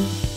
Bye.